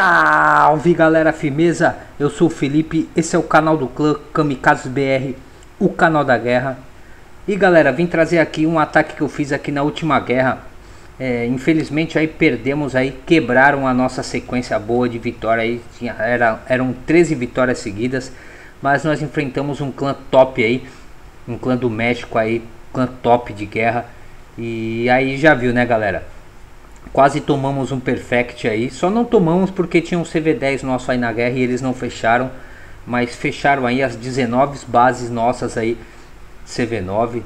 Salve galera firmeza, eu sou o Felipe, esse é o canal do clã Kamikazes BR, o canal da guerra. E galera, vim trazer aqui um ataque que eu fiz aqui na última guerra. É, infelizmente aí perdemos aí, quebraram a nossa sequência boa de vitória aí, tinha, era, eram 13 vitórias seguidas. Mas nós enfrentamos um clã top aí, um clã do México aí, clã top de guerra. E aí já viu né galera? Quase tomamos um perfect aí. Só não tomamos porque tinha um CV10 nosso aí na guerra e eles não fecharam. Mas fecharam aí as 19 bases nossas aí, CV9.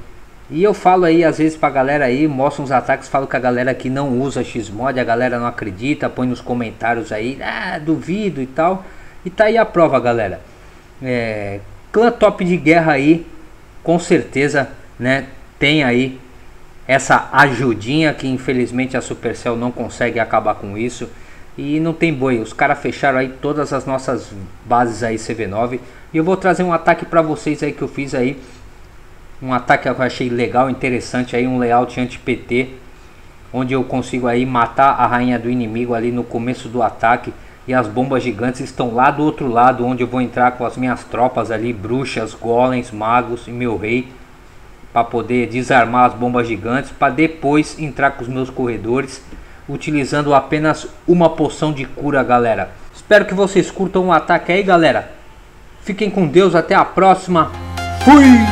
E eu falo aí às vezes pra galera aí, mostro uns ataques, falo que a galera aqui não usa Xmod, a galera não acredita, põe nos comentários aí, ah, duvido e tal. E tá aí a prova, galera. É, clã top de guerra aí, com certeza, né, tem aí essa ajudinha que infelizmente a Supercell não consegue acabar com isso. E não tem boi, os caras fecharam aí todas as nossas bases aí CV9. E eu vou trazer um ataque para vocês aí que eu fiz aí. Um ataque que eu achei legal, interessante aí, um layout anti-PT. Onde eu consigo aí matar a rainha do inimigo ali no começo do ataque. E as bombas gigantes estão lá do outro lado, onde eu vou entrar com as minhas tropas ali, bruxas, golems, magos e meu rei para poder desarmar as bombas gigantes, para depois entrar com os meus corredores, utilizando apenas uma poção de cura, galera. Espero que vocês curtam o ataque aí, galera. Fiquem com Deus, até a próxima. Fui!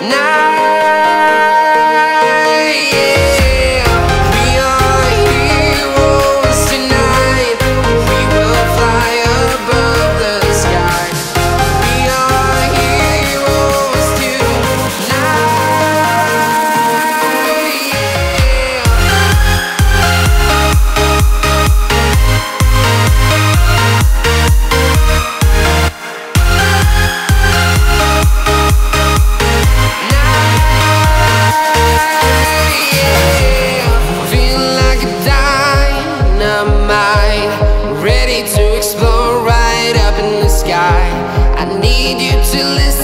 Now